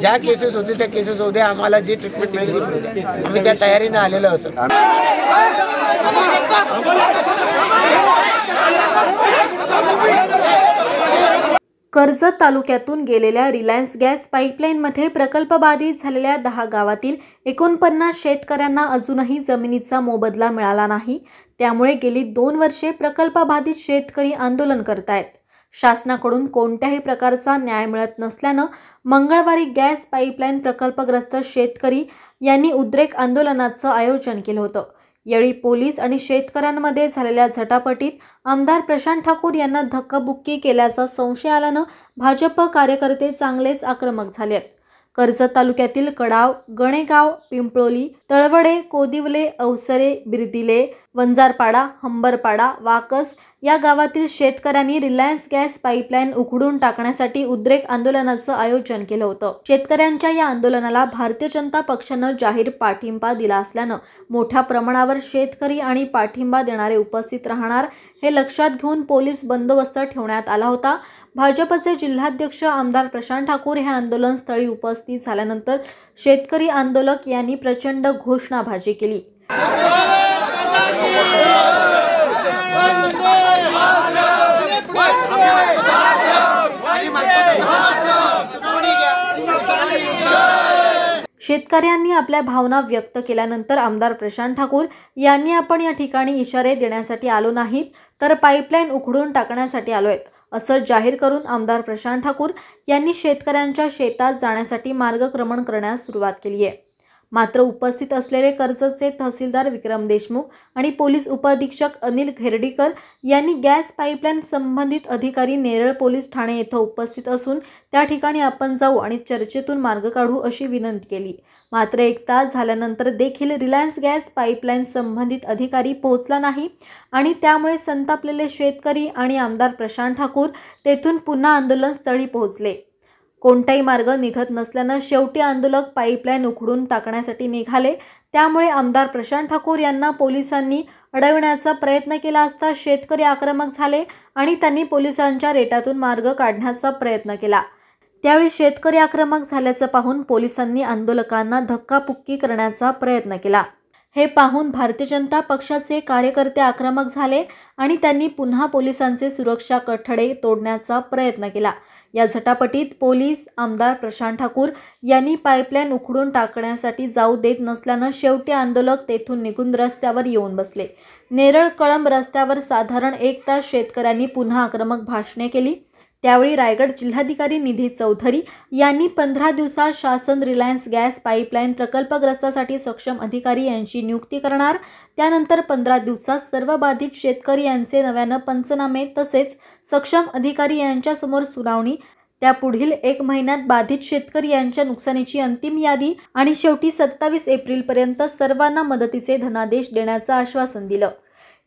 ज्या केसेस होते त्या केसेस होते आम्हाला जी ट्रीटमेंट मिळेल आम्ही त्या तयारीने आलेलो असो कर्जत तालुक्यातून गेलेल्या रिलायन्स गॅस पाईपलाईनमध्ये प्रकल्पबाधित झालेल्या दहा गावातील एकोणपन्नास शेतकऱ्यांना अजूनही जमिनीचा मोबदला मिळाला नाही. त्यामुळे गेली दोन वर्षे प्रकल्पबाधित शेतकरी आंदोलन करतायत. शासनाकडून कोणत्याही प्रकारचा न्याय मिळत नसल्यानं मंगळवारी गॅस पाईपलाईन प्रकल्पग्रस्त शेतकरी यांनी उद्रेक आंदोलनाचं आयोजन केलं होतं. यावेळी पोलीस आणि शेतकऱ्यांमध्ये झालेल्या झटापटीत आमदार प्रशांत ठाकूर यांना धक्काबुक्की केल्याचा संशय आल्यानं भाजप कार्यकर्ते चांगलेच आक्रमक झाले आहेत कर्जत तालुक्यातील कडाव गणेगाव पिंपळोली तळवडे कोदिवले अवसरे बिरदिले वंजारपाडा हंबरपाडा वाकस या गावातील शेतकऱ्यांनी रिलायन्स गॅस पाईपलाईन उखडून टाकण्यासाठी उद्रेक आंदोलनाचं आयोजन केलं होतं. शेतकऱ्यांच्या या आंदोलनाला भारतीय जनता पक्षानं जाहीर पाठिंबा दिला असल्यानं मोठ्या प्रमाणावर शेतकरी आणि पाठिंबा देणारे उपस्थित राहणार हे लक्षात घेऊन पोलीस बंदोबस्त ठेवण्यात आला होता. भाजपचे जिल्हाध्यक्ष आमदार प्रशांत ठाकूर हे आंदोलनस्थळी उपस्थित झाल्यानंतर शेतकरी आंदोलक यांनी प्रचंड घोषणाबाजी केली. शेतकऱ्यांनी आपल्या भावना व्यक्त केल्यानंतर आमदार प्रशांत ठाकूर यांनी आपण या ठिकाणी इशारे देण्यासाठी आलो नाहीत तर पाईपलाईन उखडून टाकण्यासाठी आलो आहेत असं जाहीर करून आमदार प्रशांत ठाकूर यांनी शेतकऱ्यांच्या शेतात जाण्यासाठी मार्गक्रमण करण्यास सुरुवात केली आहे मात्र उपस्थित असलेले कर्जतचे तहसीलदार विक्रम देशमुख आणि पोलीस उपअधीक्षक अनिल घेर्डीकर यांनी गॅस पाईपलाईन संबंधित अधिकारी नेरळ पोलीस ठाणे येथे उपस्थित असून त्या ठिकाणी आपण जाऊ आणि चर्चेतून मार्ग काढू अशी विनंती केली. मात्र एक तास झाल्यानंतर देखील रिलायन्स गॅस पाईपलाईन संबंधित अधिकारी पोहोचला नाही आणि त्यामुळे संतापलेले शेतकरी आणि आमदार प्रशांत ठाकूर तेथून पुन्हा आंदोलनस्थळी पोहोचले. कोणताही मार्ग निघत नसल्यानं शेवटी आंदोलक पाईपलाईन उखडून टाकण्यासाठी निघाले. त्यामुळे आमदार प्रशांत ठाकूर यांना पोलिसांनी अडवण्याचा प्रयत्न केला असता शेतकरी आक्रमक झाले आणि त्यांनी पोलिसांच्या रेटातून मार्ग काढण्याचा प्रयत्न केला. त्यावेळी शेतकरी आक्रमक झाल्याचं पाहून पोलिसांनी आंदोलकांना धक्कापुक्की करण्याचा प्रयत्न केला. हे पाहून भारतीय जनता पक्षाचे कार्यकर्ते आक्रमक झाले आणि त्यांनी पुन्हा पोलिसांचे सुरक्षा कठडे तोडण्याचा प्रयत्न केला. या झटापटीत पोलीस आमदार प्रशांत ठाकूर यांनी पाईपलाईन उखडून टाकण्यासाठी जाऊ देत नसल्यानं शेवटी आंदोलक तेथून निघून रस्त्यावर येऊन बसले. नेरळ कळंब रस्त्यावर साधारण एक तास शेतकऱ्यांनी पुन्हा आक्रमक भाषणे केली. त्यावेळी रायगड जिल्हाधिकारी निधी चौधरी यांनी पंधरा दिवसात शासन रिलायन्स गॅस पाईपलाईन प्रकल्पग्रस्तासाठी सक्षम अधिकारी यांची नियुक्ती करणार. त्यानंतर पंधरा दिवसात सर्व बाधित शेतकरी यांचे नव्यानं पंचनामे तसेच सक्षम अधिकारी यांच्यासमोर सुनावणी. त्या पुढील एक महिन्यात बाधित शेतकरी यांच्या नुकसानीची अंतिम यादी आणि शेवटी सत्तावीस एप्रिलपर्यंत सर्वांना मदतीचे धनादेश देण्याचं आश्वासन दिलं.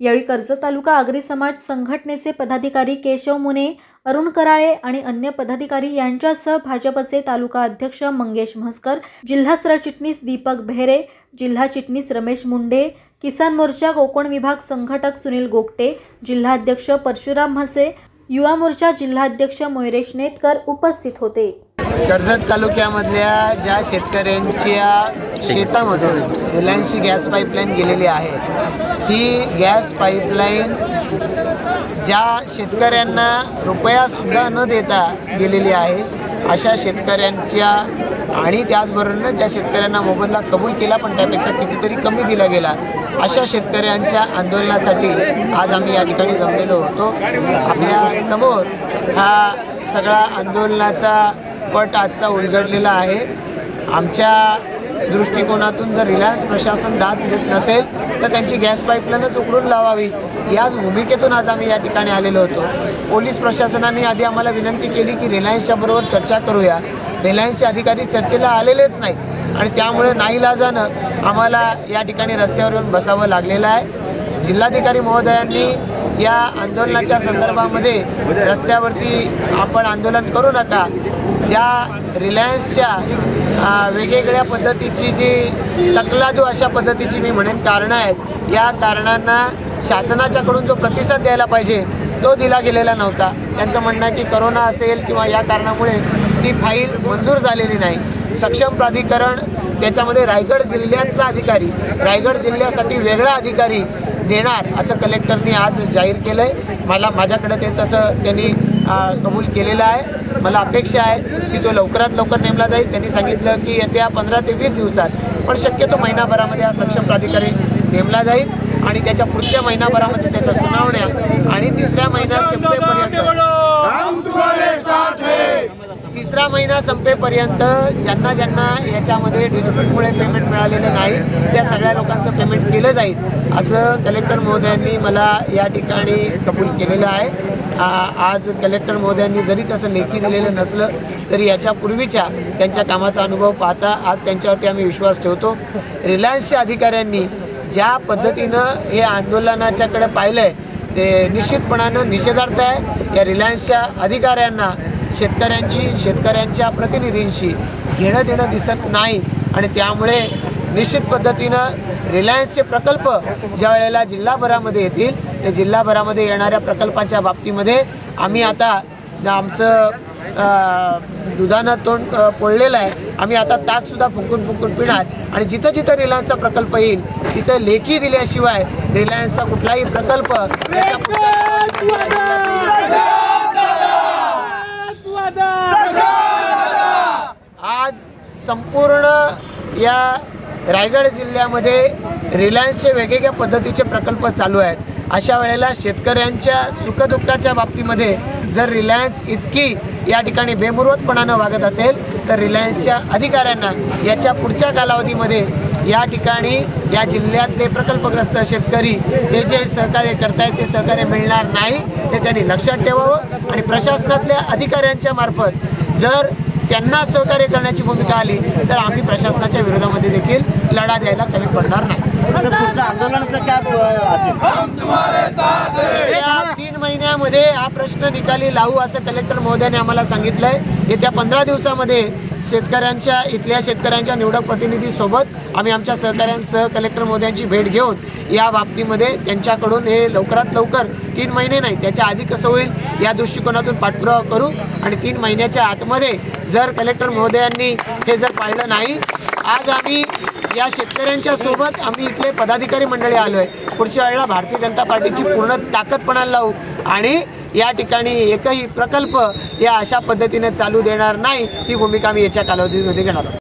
यावेळी कर्जत तालुका आगरी समाज संघटनेचे पदाधिकारी केशव मुने अरुण कराळे आणि अन्य पदाधिकारी यांच्यासह भाजपचे तालुका अध्यक्ष मंगेश म्हस्कर जिल्हा सरचिटणीस दीपक भेरे जिल्हा चिटणीस रमेश मुंडे किसान मोर्चा कोकण विभाग संघटक सुनील गोगटे जिल्हाध्यक्ष परशुराम म्हसे युवा मोर्चा जिल्हाध्यक्ष मयुरेश नेतकर उपस्थित होते. कर्जत तालुक्यामधल्या ज्या शेतकऱ्यांच्या शेतामधून रिलायन्सची गॅस पाईपलाईन गेलेली आहे ती गॅस पाईपलाईन ज्या शेतकऱ्यांना रुपयासुद्धा न देता गेलेली आहे अशा शेतकऱ्यांच्या आणि त्याचबरोबर ज्या शेतकऱ्यांना मोबदला कबूल केला पण त्यापेक्षा कितीतरी कमी दिला गेला अशा शेतकऱ्यांच्या आंदोलनासाठी आज आम्ही या ठिकाणी जमलेलो होतो. आपल्यासमोर हा सगळा आंदोलनाचा पट आजचा उलगडलेला आहे. आमच्या दृष्टिकोनातून जर रिलायन्स प्रशासन दाद देत नसेल तर त्यांची गॅस पाईपलाईनच उघडून लावावी. याच भूमिकेतून आज आम्ही या ठिकाणी आलेलो होतो. पोलीस प्रशासनाने आधी आम्हाला विनंती केली की रिलायन्सच्या बरोबर चर्चा करूया. रिलायन्सचे अधिकारी चर्चेला आलेलेच नाही आणि त्यामुळे नाईलाजानं आम्हाला या ठिकाणी रस्त्यावर येऊन बसावं लागलेलं आहे. जिल्हाधिकारी महोदयांनी या आंदोलनाच्या संदर्भामध्ये रस्त्यावरती आपण आंदोलन करू नका. ज्या रिलायन्सच्या वेगवेगळ्या पद्धतीची जी तकलादू अशा पद्धतीची मी म्हणेन कारणं आहेत. या कारणांना शासनाच्याकडून जो प्रतिसाद द्यायला पाहिजे तो दिला गेलेला नव्हता. त्यांचं म्हणणं आहे की करोना असेल किंवा या कारणामुळे ती फाईल मंजूर झालेली नाही. सक्षम प्राधिकरण त्याच्यामध्ये रायगड जिल्ह्यातला अधिकारी रायगड जिल्ह्यासाठी वेगळा अधिकारी देणार असं कलेक्टरनी आज जाहीर केलं आहे मला माझ्याकडे ते तसं त्यांनी कबूल केलेलं आहे. मला अपेक्षा आहे की तो लवकरात लवकर नेमला जाईल. त्यांनी सांगितलं की येत्या पंधरा ते वीस दिवसात पण शक्यतो महिनाभरामध्ये हा सक्षम प्राधिकारी नेमला जाईल आणि त्याच्या पुढच्या महिनाभरामध्ये त्याच्या सुनावण्या आणि तिसऱ्या महिना संपेपर्यंत तिसरा महिना संपेपर्यंत ज्यांना ज्यांना याच्यामध्ये डिस्प्यूटमुळे पेमेंट मिळालेलं नाही त्या सगळ्या लोकांचं पेमेंट केलं जाईल असं कलेक्टर महोदयांनी मला या ठिकाणी कबूल केलेलं आहे. आज कलेक्टर महोदयांनी जरी तसं लेखी दिलेलं नसलं तरी याच्यापूर्वीच्या त्यांच्या कामाचा अनुभव पाहता आज त्यांच्यावरती आम्ही विश्वास ठेवतो. रिलायन्सच्या अधिकाऱ्यांनी ज्या पद्धतीनं हे आंदोलनाच्याकडे पाहिलं आहे ते निश्चितपणानं निषेधार्थ आहे. या रिलायन्सच्या अधिकाऱ्यांना शेतकऱ्यांची शेतकऱ्यांच्या प्रतिनिधींशी घेणं देणं दिसत नाही. आणि त्यामुळे निश्चित पद्धतीनं रिलायन्सचे प्रकल्प ज्या वेळेला जिल्हाभरामध्ये येतील त्या जिल्हाभरामध्ये येणाऱ्या प्रकल्पांच्या बाबतीमध्ये आम्ही आता आमचं दुधानं तोंड पोळलेलं आहे. आम्ही आता ताकसुद्धा फुंकून फुंकून पिणार. आणि जिथं जिथं रिलायन्सचा प्रकल्प येईल तिथं लेखी दिल्याशिवाय रिलायन्सचा कुठलाही प्रकल्प आज संपूर्ण या रायगड जिल्ह्यामध्ये रिलायन्सचे वेगवेगळ्या पद्धतीचे प्रकल्प चालू आहेत. अशा वेळेला शेतकऱ्यांच्या सुखदुःखाच्या बाबतीमध्ये जर रिलायन्स इतकी या ठिकाणी बेमुरवतपणानं वागत असेल तर रिलायन्सच्या अधिकाऱ्यांना याच्या पुढच्या कालावधीमध्ये या ठिकाणी या जिल्ह्यातले प्रकल्पग्रस्त शेतकरी हे जे सहकार्य करतायत ते सहकार्य मिळणार नाही हे त्यांनी लक्षात ठेवावं आणि प्रशासनातल्या अधिकाऱ्यांच्या मार्फत जर त्यांना सहकार्य करण्याची भूमिका आली तर आम्ही प्रशासनाच्या विरोधामध्ये देखील लढा द्यायला कमी पडणार नाही. आंदोलनाचं काय असेल? महिन्यामध्ये हा प्रश्न निकाली लावू असं कलेक्टर महोदयाने आम्हाला सांगितलंय. येत्या पंधरा दिवसामध्ये शेतकऱ्यांच्या इथल्या शेतकऱ्यांच्या निवडक प्रतिनिधीसोबत आम्ही आमच्या सहकाऱ्यांसह कलेक्टर महोदयांची भेट घेऊन या बाबतीमध्ये त्यांच्याकडून हे लवकरात लवकर तीन महिने नाही त्याच्या आधी कसं होईल या दृष्टिकोनातून पाठपुरावा करू. आणि तीन महिन्याच्या आतमध्ये जर कलेक्टर महोदयांनी हे जर पाळलं नाही आज आम्ही या शेतकऱ्यांच्या सोबत आम्ही इथले पदाधिकारी मंडळी आलो आहे पुढच्या वेळेला भारतीय जनता पार्टीची पूर्ण ताकदपणा लावू आणि या ठिकाणी एकही प्रकल्प या अशा पद्धतीने चालू देणार नाही ही भूमिका आम्ही याच्या कालावधीमध्ये घेणार आहोत.